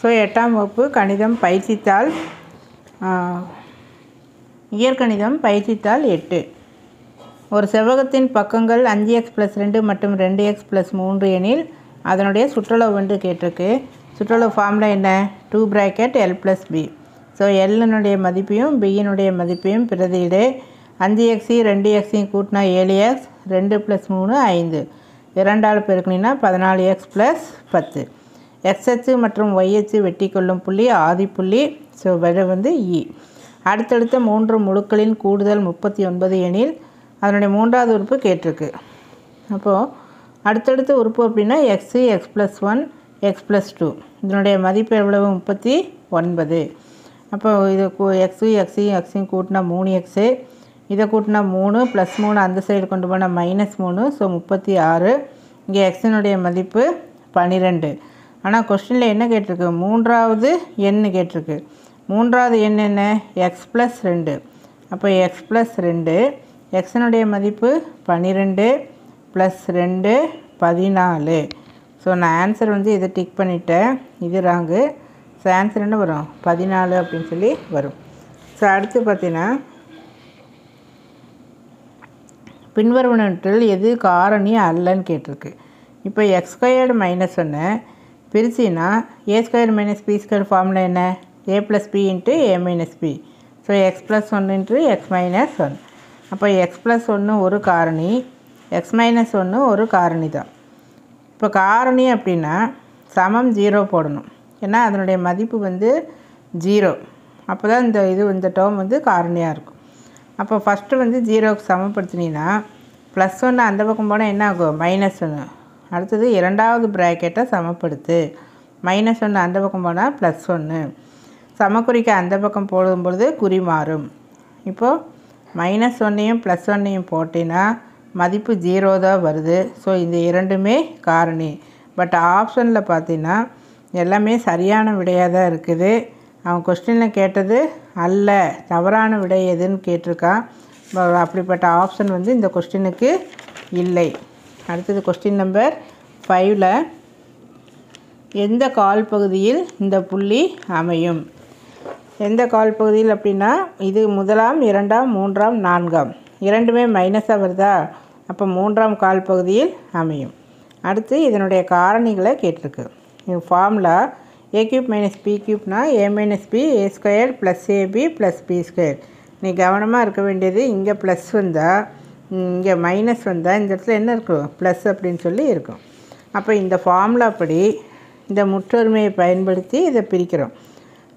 So எட்டாம் வகுப்பு கணிதம் பயிற்சித்தாள் இயற்கணிதம் பயிற்சித்தாள் எட்டு. ஒரு செவ்வகத்தின் பக்கங்கள் அஞ்சு எக்ஸ் ப்ளஸ் ரெண்டு மற்றும் ரெண்டு எக்ஸ் ப்ளஸ் மூன்று எனில் அதனுடைய சுற்றளவு வந்து கேட்டிருக்கு. சுற்றளவு ஃபார்மில் என்ன? Two bracket l plus b. So எல்லினுடைய மதிப்பையும் பியினுடைய மதிப்பையும் பிரதியிடு. அஞ்சு எக்ஸி ரெண்டு எக்ஸையும் கூட்டினா ஏழு எக்ஸ் ரெண்டு ப்ளஸ் மூணு ஐந்து. இரண்டால் பெருக்கினா பதினாலு எக்ஸ் ப்ளஸ் பத்து. எக்ஸ் அச்சு மற்றும் ஒய் அச்சு வெட்டி கொள்ளும் புள்ளி ஆதி புள்ளி ஸோ விட வந்து இ அடுத்தடுத்த மூன்று முழுக்களின் கூடுதல் முப்பத்தி ஒன்பது எனில் அதனுடைய மூன்றாவது உறுப்பு கேட்டிருக்கு. அப்போது அடுத்தடுத்த உறுப்பு அப்படின்னா x x plus one x plus two இதனுடைய மதிப்பு எவ்வளவு? முப்பத்தி ஒன்பது. அப்போ இது எக்ஸு எக்ஸையும் எக்ஸையும் கூட்டினா மூணு எக்ஸு இதை கூட்டினா மூணு ப்ளஸ் மூணு அந்த சைடு கொண்டு போனால் மைனஸ் மூணு ஸோ முப்பத்தி ஆறு. இங்கே எக்ஸினுடைய மதிப்பு பன்னிரெண்டு. ஆனால் கொஸ்டினில் என்ன கேட்டிருக்கு? மூன்றாவது எண்ணு கேட்டிருக்கு. மூன்றாவது எண் என்ன? எக்ஸ் ப்ளஸ் ரெண்டு. அப்போ எக்ஸ் ப்ளஸ் ரெண்டு. எக்ஸினுடைய மதிப்பு பன்னிரெண்டு ப்ளஸ் ரெண்டு பதினாலு. ஸோ நான் ஆன்சர் வந்து இதை டிக் பண்ணிட்டேன். இது ராங்கு ஸோ ஆன்சர் என்ன வரும்? பதினாலு அப்படின்னு சொல்லி வரும். ஸோ அடுத்து பார்த்தீங்கன்னா பின்வருவனவற்றில் எது காரணி அல்லன்னு கேட்டிருக்கு. இப்போ எக்ஸ் ஸ்கொயர்டு மைனஸ் ஒன்று பிரிச்சின்னா a square minus b square ஃபார்மில் என்ன? A plus b into a minus b so x plus one into x minus one அப்போ எக்ஸ் ப்ளஸ் ஒன்று ஒரு காரணி எக்ஸ் மைனஸ் ஒன்று ஒரு காரணி தான். இப்போ காரணி அப்படின்னா சமம் ஜீரோ போடணும். ஏன்னா அதனுடைய மதிப்பு வந்து ஜீரோ அப்போ தான் இந்த இது இந்த டேர்ம் வந்து காரணியாக இருக்கும். அப்போ ஃபஸ்ட்டு வந்து ஜீரோவுக்கு சமப்படுத்தினீங்கன்னா ப்ளஸ் ஒன்று அந்த பக்கம் போனால் என்ன ஆகும்? மைனஸ் ஒன்று அடுத்தது இரண்டாவது ப்ராக்கெட்டை சமப்படுத்து. மைனஸ் ஒன்று அந்த பக்கம் போனால் ப்ளஸ் ஒன்று சமக்குறிக்க அந்த பக்கம் போடும் பொழுது குறி மாறும். இப்போது மைனஸ் ஒன்னையும் ப்ளஸ் ஒன்னையும் போட்டினா மதிப்பு ஜீரோ தான் வருது. ஸோ இந்த இரண்டுமே காரணி. பட் ஆப்ஷனில் பார்த்தீங்கன்னா எல்லாமே சரியான விடையாக தான் இருக்குது. அவன் கொஸ்டினில் கேட்டது அல்ல தவறான விடை எதுன்னு கேட்டிருக்கான். அப்படிப்பட்ட ஆப்ஷன் வந்து இந்த கொஸ்டினுக்கு இல்லை. அடுத்தது கொஸ்டின் நம்பர் ஃபைவ்ல எந்த கால் பகுதியில் இந்த புள்ளி அமையும்? எந்த கால் பகுதியில் அப்படின்னா இது முதலாம் இரண்டாம் மூன்றாம் நான்காம். இரண்டுமே மைனஸாக வருதா? அப்போ மூன்றாம் கால் பகுதியில் அமையும். அடுத்து இதனுடைய காரணிகளை கேட்டிருக்கு. இது formula a cube minus b கியூப்னா a minus b a square plus ab plus b square நீ கவனமாக இருக்க வேண்டியது இங்கே ப்ளஸ் வந்தால் இங்கே மைனஸ் வந்தால் இந்த இடத்துல என்ன இருக்கும்? ப்ளஸ் அப்படின்னு சொல்லி இருக்கும். அப்போ இந்த ஃபார்முலா படி இந்த முற்றொருமையை பயன்படுத்தி இதை பிரிக்கிறோம்.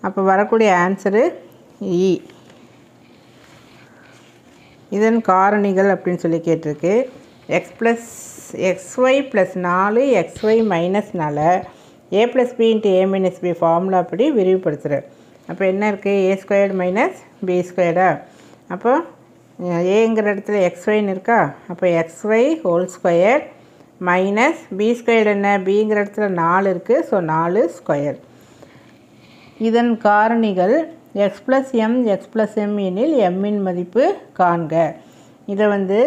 அப்போ வரக்கூடிய ஆன்சரு இ e. இதன் காரணிகள் அப்படின்னு சொல்லி கேட்டிருக்கு. எக்ஸ் ப்ளஸ் எக்ஸ்ஒய் ப்ளஸ் நாலு XY மைனஸ்னால a plus b into a minus b formula படி விரிவுபடுத்துகிறேன் அப்போ என்ன இருக்குது ஏ ஸ்கொயர்டு மைனஸ் பி ஸ்கொயர்டா அப்போ ஏங்கிற இடத்துல எக்ஸ் ஒய்ன்னு இருக்கா அப்போ x y whole square minus b square என்ன? பிங்கிற இடத்துல நாலு இருக்குது ஸோ நாலு ஸ்கொயர் இதன் காரணிகள் x plus m x plus m எனில் எம்மின் மதிப்பு காண்க. இதை வந்து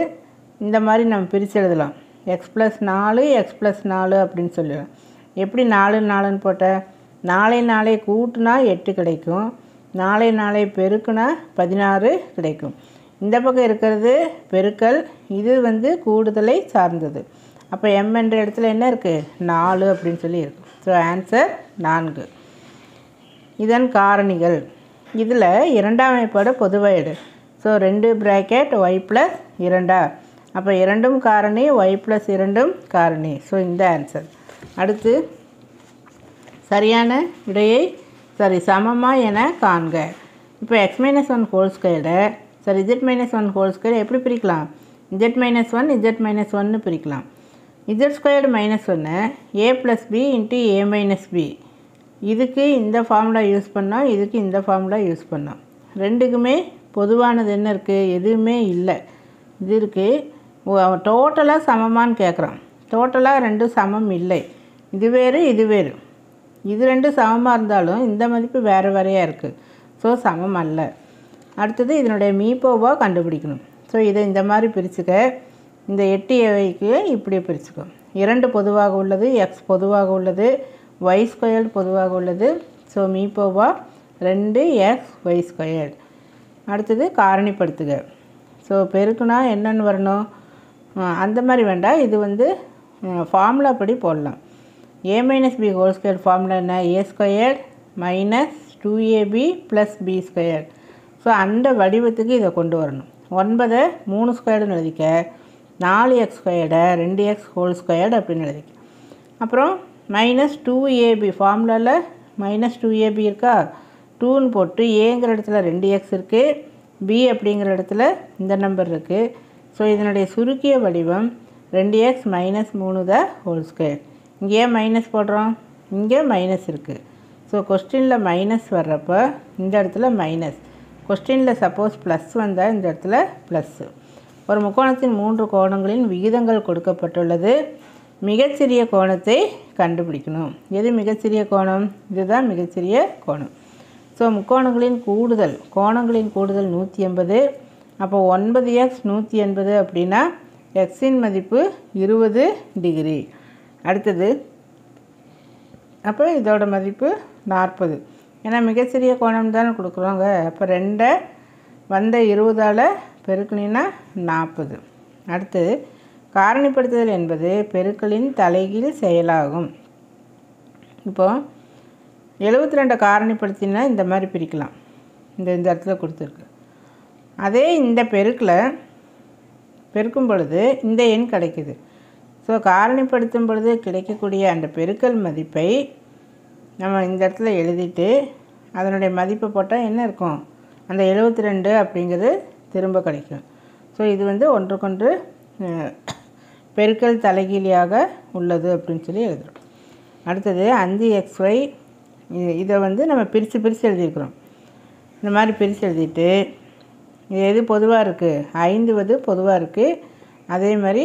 இந்த மாதிரி நம்ம பிரித்து எழுதலாம். எக்ஸ் ப்ளஸ் நாலு எக்ஸ் ப்ளஸ் நாலு அப்படின்னு சொல்லிடலாம். எப்படி நாலு நாலுன்னு போட்ட? நாளை நாளை கூட்டுனா எட்டு கிடைக்கும். நாளை நாளை பெருக்குனா பதினாறு கிடைக்கும். இந்த பக்கம் இருக்கிறது பெருக்கல் இது வந்து கூடுதலை சார்ந்தது. அப்போ எம் என்ற இடத்துல என்ன இருக்குது நாலு அப்படின்னு சொல்லி இருக்கு. ஸோ ஆன்சர் நான்கு. இதன் காரணிகள். இதில் இரண்டாம் அமைப்போட பொதுவாக எடு. ஸோ ரெண்டு ப்ராக்கெட் ஒய் ப்ளஸ் இரண்டா? அப்போ இரண்டும் காரணி ஒய் ப்ளஸ் இரண்டும் காரணி. ஸோ இந்த ஆன்சர் அடுத்து சரியான விடையை சரி சமமாக என காண்க. இப்போ X minus one whole ஸ்கொயர்டை sir z minus one whole square எப்படி பிரிக்கலாம்? Z minus one z minus ஒன்னு பிரிக்கலாம். இஜெட் ஸ்கொயர்டு மைனஸ் ஒன்று a plus b into a minus b இதுக்கு இந்த ஃபார்முலா யூஸ் பண்ணோம் இதுக்கு இந்த ஃபார்முலா யூஸ் பண்ணோம். ரெண்டுக்குமே பொதுவானது என்ன இருக்குது எதுவுமே இல்லை. இது இருக்குது டோட்டலாக சமமான்னு கேட்குறான் டோட்டலாக ரெண்டும் சமம் இல்லை. இது வேறு இது வேறு. இது ரெண்டும் சமமாக இருந்தாலும் இந்த மதிப்பு வேறு வேறையாக இருக்குது ஸோ சமம் அல்ல. அடுத்தது இதனுடைய மீப்போவாக கண்டுபிடிக்கணும். ஸோ இதை இந்த மாதிரி பிரிச்சுக்க இந்த எட்டு ஏவைக்கு இப்படி பிரிச்சுக்கோ. இரண்டு பொதுவாக உள்ளது எக்ஸ் பொதுவாக உள்ளது ஒய் ஸ்கொயர்டு பொதுவாக உள்ளது. ஸோ மீப்போவா ரெண்டு எக்ஸ் ஒய் ஸ்கொயர்டு அடுத்தது காரணிப்படுத்துக. ஸோ பெருக்குனா என்னென்னு வரணும்? அந்த மாதிரி வேண்டாம். இது வந்து ஃபார்முலா படி போடலாம். A minus b whole square formula என்ன? A square minus two ab plus b square so அந்த வடிவத்துக்கு இதை கொண்டு வரணும். ஒன்பதை மூணு ஸ்கொயர்டுன்னு எழுதிக்க நாலு எக்ஸ் ஸ்கொயர்டை ரெண்டு எக்ஸ் ஹோல் ஸ்கொயர்டு அப்படின்னு எழுதிக்க. அப்புறம் மைனஸ் டூ ஏபி ஃபார்முலாவில் மைனஸ் டூ ஏபி இருக்கா? டூன்னு போட்டு ஏங்கிற இடத்துல ரெண்டு எக்ஸ் இருக்குது பி அப்படிங்கிற இடத்துல இந்த நம்பர் இருக்குது ஸோ இதனுடைய சுருக்கிய வடிவம் ரெண்டு எக்ஸ் மைனஸ் மூணு த ஹோல் ஸ்கொயர் இங்கே மைனஸ் போடுறோம்? இங்கே மைனஸ் இருக்குது ஸோ கொஸ்டினில் மைனஸ் வர்றப்போ இந்த இடத்துல மைனஸ் கொஸ்டினில் சப்போஸ் ப்ளஸ் வந்தால் இந்த இடத்துல ப்ளஸ்ஸு ஒரு முக்கோணத்தின் மூன்று கோணங்களின் விகிதங்கள் கொடுக்கப்பட்டுள்ளது. மிகச்சிறிய கோணத்தை கண்டுபிடிக்கணும். எது மிகச்சிறிய கோணம்? இதுதான் மிகச்சிறிய கோணம். ஸோ முக்கோணங்களின் கூடுதல் கோணங்களின் கூடுதல் நூற்றி எண்பது. அப்போ ஒன்பது எக்ஸ் நூற்றி எண்பது அப்படின்னா எக்ஸின் மதிப்பு இருபது டிகிரி. அடுத்தது அப்போ இதோட மதிப்பு நாற்பது. ஏன்னா மிகச்சிறிய கோணம் தானே கொடுக்குறோங்க. அப்போ ரெண்டை வந்த இருபதால் பெருக்குனின்னா நாற்பது. அடுத்து காரணிப்படுத்துதல் என்பது பெருக்களின் தலைகீழ் செயலாகும். இப்போது எழுபத்தி ரெண்டை காரணிப்படுத்தினா இந்த மாதிரி பிரிக்கலாம். இந்த இந்த இடத்துல கொடுத்துருக்கு. அதே இந்த பெருக்கில் பெருக்கும் பொழுது இந்த எண் கிடைக்குது. ஸோ காரணிப்படுத்தும் பொழுது கிடைக்கக்கூடிய அந்த பெருக்கல் மதிப்பை நம்ம இந்த இடத்துல எழுதிட்டு அதனுடைய மதிப்பு போட்டால் என்ன இருக்கும்? அந்த எழுபத்தி ரெண்டு அப்படிங்கிறது திரும்ப கிடைக்கும். ஸோ இது வந்து ஒன்றுக்கொன்று பெருக்கல் தலைகீழியாக உள்ளது அப்படின்னு சொல்லி எழுதுகிறோம் அடுத்தது அஞ்சு எக்ஸ் ஒய் இதை வந்து நம்ம பிரித்து பிரித்து எழுதியிருக்கிறோம். இந்த மாதிரி பிரித்து எழுதிட்டு இது எது பொதுவாக இருக்குது ஐந்து வந்து பொதுவாக இருக்குது அதே மாதிரி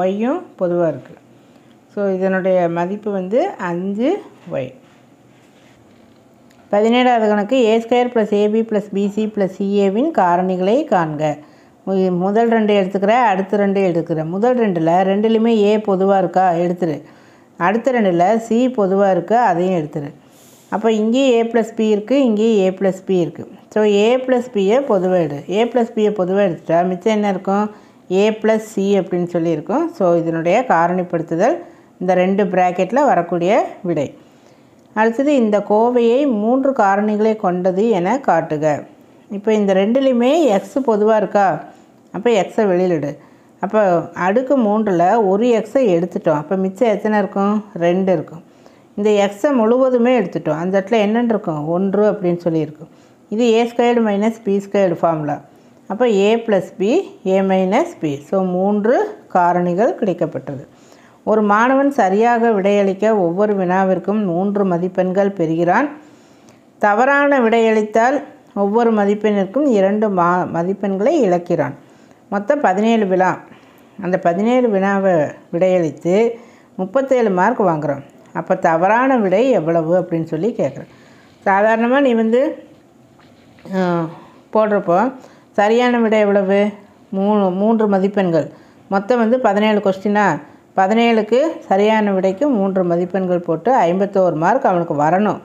ஒய்யும் பொதுவாக இருக்குது ஸோ இதனுடைய மதிப்பு வந்து அஞ்சு ஒய் பதினேழாவது கணக்கு a square plus ab plus bc plus சிஏவின் காரணிகளை காண்க. முதல் ரெண்டு எடுத்துக்கிற அடுத்த ரெண்டு எடுக்கிற. முதல் ரெண்டில் ரெண்டுலேயுமே ஏ பொதுவாக இருக்கா? எடுத்துரு. அடுத்த ரெண்டில் சி பொதுவாக இருக்கா? அதையும் எடுத்துரு. அப்போ இங்கேயும் ஏ ப்ளஸ் பி இருக்குது இங்கேயும் ஏ ப்ளஸ் பி இருக்குது ஸோ ஏ ப்ளஸ் பியை பொதுவாக எடு. ஏ ப்ளஸ் பியை பொதுவாக எடுத்துட்டா மிச்சம் என்ன இருக்கும்? ஏ ப்ளஸ் சி அப்படின்னு சொல்லியிருக்கோம். ஸோ இதனுடைய காரணிப்படுத்துதல் இந்த ரெண்டு ப்ராக்கெட்டில் வரக்கூடிய விடை. அடுத்தது இந்த கோவையை மூன்று காரணிகளை கொண்டது என காட்டுக. இப்போ இந்த ரெண்டுலேயுமே எக்ஸ் பொதுவாக இருக்கா? அப்போ எக்ஸை வெளியிடு. அப்போ அடுக்கு மூன்றில் ஒரு எக்ஸை எடுத்துட்டோம். அப்போ மிச்சம் எத்தனை இருக்கும்? ரெண்டு இருக்கும். இந்த எக்ஸை முழுவதுமே எடுத்துட்டோம். அந்த இடத்துல என்னென்னு இருக்கும்? ஒன்று அப்படின்னு சொல்லியிருக்கும் இது a squared minus b squared formula அப்போ a plus b a minus b so மூன்று காரணிகள் கிடைக்கப்பட்டது. ஒரு மாணவன் சரியாக விடையளிக்க ஒவ்வொரு வினாவிற்கும் மூன்று மதிப்பெண்கள் பெறுகிறான். தவறான விடையளித்தால் ஒவ்வொரு மதிப்பெண்ணிற்கும் இரண்டு மா மதிப்பெண்களை இழக்கிறான். மொத்தம் பதினேழு வினா. அந்த பதினேழு வினாவை விடையளித்து முப்பத்தேழு மார்க் வாங்குகிறோம் அப்போ தவறான விடை எவ்வளவு அப்படின்னு சொல்லி கேட்குறேன் சாதாரணமாக நீ வந்து போடுறப்போ சரியான விடை எவ்வளவு? மூணு மூன்று மதிப்பெண்கள். மொத்தம் வந்து பதினேழு கொஸ்டினா பதினேழுக்கு சரியான விடைக்கு மூன்று மதிப்பெண்கள் போட்டு ஐம்பத்தோரு மார்க் அவனுக்கு வரணும்.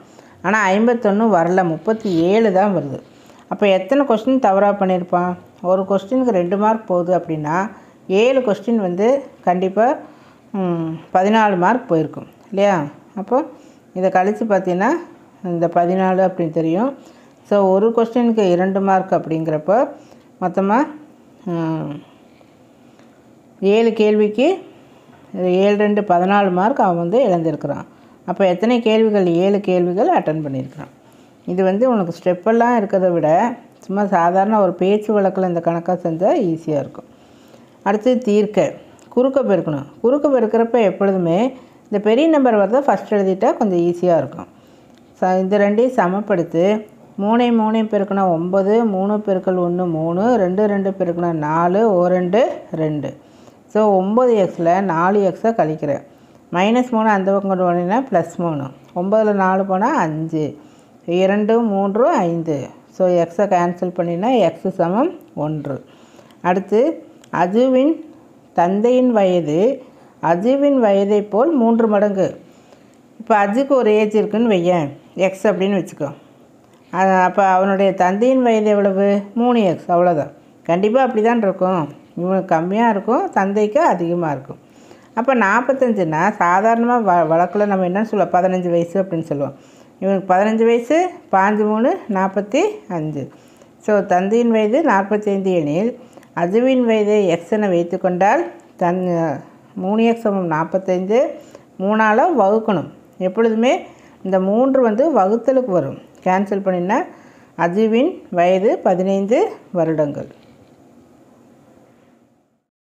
ஆனால் ஐம்பத்தொன்று வரல. முப்பத்தி ஏழு தான் வருது. அப்போ எத்தனை கொஸ்டின் தவறாக பண்ணியிருப்பான் ஒரு கொஸ்டினுக்கு ரெண்டு மார்க் போகுது அப்படின்னா ஏழு கொஸ்டின் வந்து கண்டிப்பாக பதினாலு மார்க் போயிருக்கும். இல்லையா? அப்போ இதை கழித்து பார்த்தீங்கன்னா இந்த பதினாலு அப்படின்னு தெரியும். ஸோ ஒரு கொஸ்டினுக்கு இரண்டு மார்க் அப்படிங்கிறப்போ மொத்தமாக ஏழு கேள்விக்கு ஏழு ரெண்டு பதினாலு மார்க் அவன் வந்து இழந்திருக்கிறான். அப்போ எத்தனை கேள்விகள்? ஏழு கேள்விகள் அட்டன் பண்ணியிருக்கிறான். இது வந்து உனக்கு ஸ்டெப்பெல்லாம் இருக்கிறத விட சும்மா சாதாரண ஒரு பேச்சு வழக்கில் இந்த கணக்காக செஞ்சால் ஈஸியாக இருக்கும். அடுத்து தீர்க்க. குறுக்க பெருக்கணும். குறுக்க பெருக்கிறப்ப எப்பொழுதுமே இந்த பெரிய நம்பர் வரதை ஃபஸ்ட் எழுதிட்டா கொஞ்சம் ஈஸியாக இருக்கும். ச இந்த ரெண்டையும் சமப்படுத்து மூணையும் மூணையும் பெருக்கினா ஒம்பது மூணு பெருக்கல் ஒன்று மூணு ரெண்டு ரெண்டு பெருக்கினா நாலு ஓ ரெண்டு ரெண்டு. ஸோ ஒம்பது எக்ஸில் நாலு எக்ஸை கழிக்கிறேன். மைனஸ் மூணு அந்த பக்கம் கொண்டு போனீங்கன்னா ப்ளஸ் மூணு. ஒம்பதில் நாலு போனால் அஞ்சு. இரண்டு மூன்று ஐந்து. ஸோ எக்ஸை கேன்சல் பண்ணினா எக்ஸ் சமம் ஒன்று. அடுத்து அஜுவின் தந்தையின் வயது அஜுவின் வயதை போல் மூன்று மடங்கு. இப்போ அஜுக்கு ஒரு ஏஜ் இருக்குன்னு வையேன். எக்ஸ் அப்படின்னு வச்சுக்கோ. அப்போ அவனுடைய தந்தையின் வயது எவ்வளவு? மூணு எக்ஸ் அவ்வளோதான் கண்டிப்பாக அப்படி தான் இருக்கும். இவனுக்கு கம்மியாக இருக்கும் தந்தைக்கு அதிகமாக இருக்கும். அப்போ நாற்பத்தஞ்சுனா சாதாரணமாக வ வழக்கில் நம்ம என்ன சொல்லுவோம்? பதினஞ்சு வயசு அப்படின்னு சொல்லுவோம். இவனுக்கு பதினஞ்சு வயசு பாஞ்சு மூணு நாற்பத்தி அஞ்சு. ஸோ தந்தையின் வயது நாற்பத்தைந்து எனில் அஜுவின் வயது எக்ஸ் என வைத்துக்கொண்டால் தன் மூணு எக்ஸ் சமம் நாற்பத்தைந்து மூணால் வகுக்கணும். எப்பொழுதுமே இந்த மூன்று வந்து வகுத்தலுக்கு வரும். கேன்சல் பண்ணினா அஜுவின் வயது பதினைந்து வருடங்கள்.